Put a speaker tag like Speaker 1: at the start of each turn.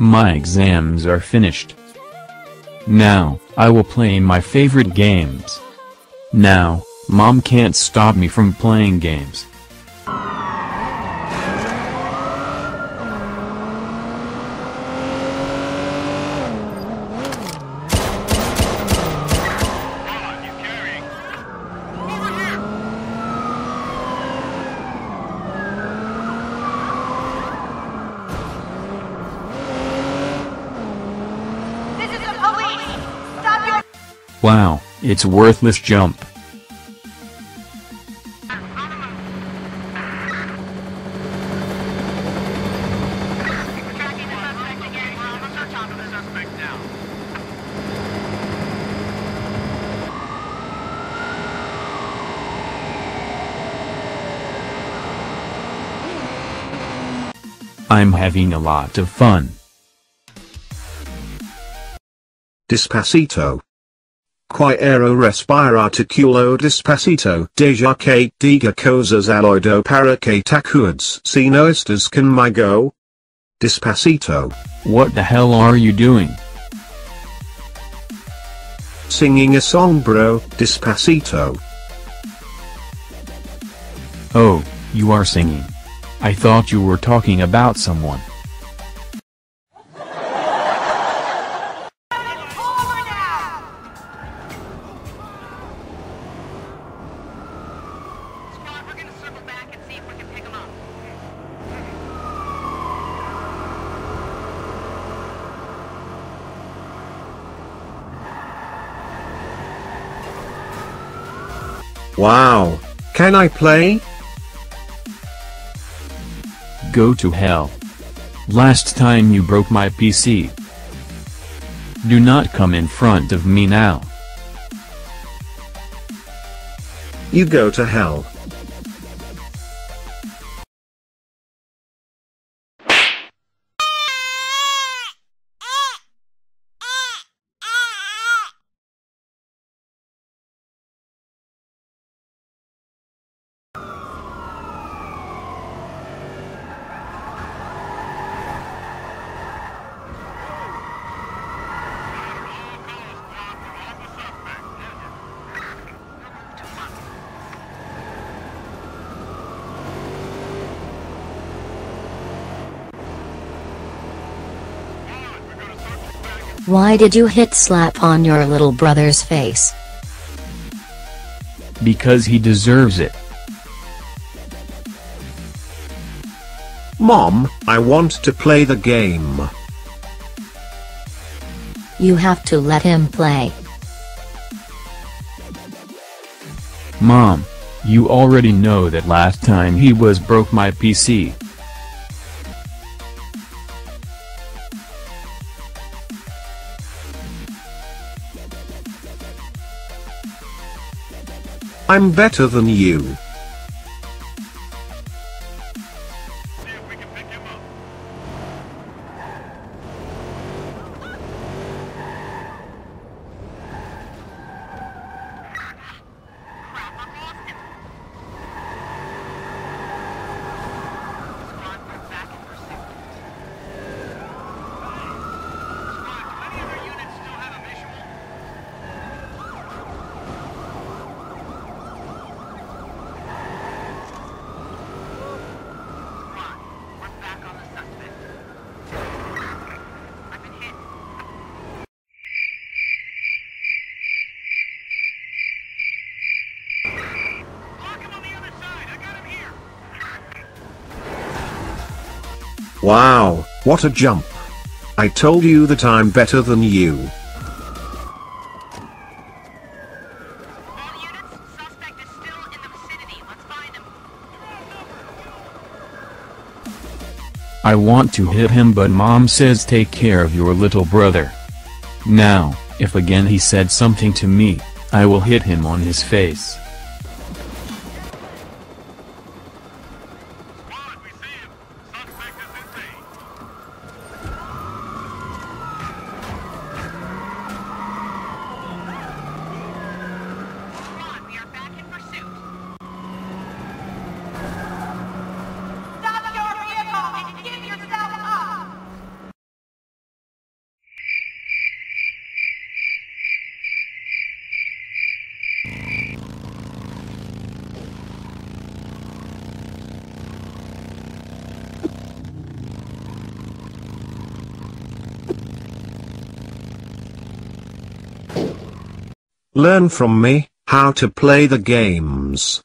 Speaker 1: My exams are finished. Now, I will play my favorite games. Now, mom can't stop me from playing games. Wow, it's worthless jump. I'm having a lot of fun.
Speaker 2: Despacito. Quiero respirar articulo despacito. Deja que diga cosas al oído para que te acuerdes si no estás conmigo. Despacito.
Speaker 1: What the hell are you doing?
Speaker 2: Singing a song bro, despacito.
Speaker 1: Oh, you are singing. I thought you were talking about someone.
Speaker 2: Wow. Can I play?
Speaker 1: Go to hell. Last time you broke my PC. Do not come in front of me now.
Speaker 2: You go to hell.
Speaker 3: Why did you hit slap on your little brother's face?
Speaker 1: Because he deserves it.
Speaker 2: Mom, I want to play the game.
Speaker 3: You have to let him play.
Speaker 1: Mom, you already know that last time he was broke my PC.
Speaker 2: I'm better than you. Wow, what a jump. I told you that I'm better than you.
Speaker 1: I want to hit him but mom says take care of your little brother. Now, if again he said something to me, I will hit him on his face.
Speaker 2: Learn from me, how to play the games.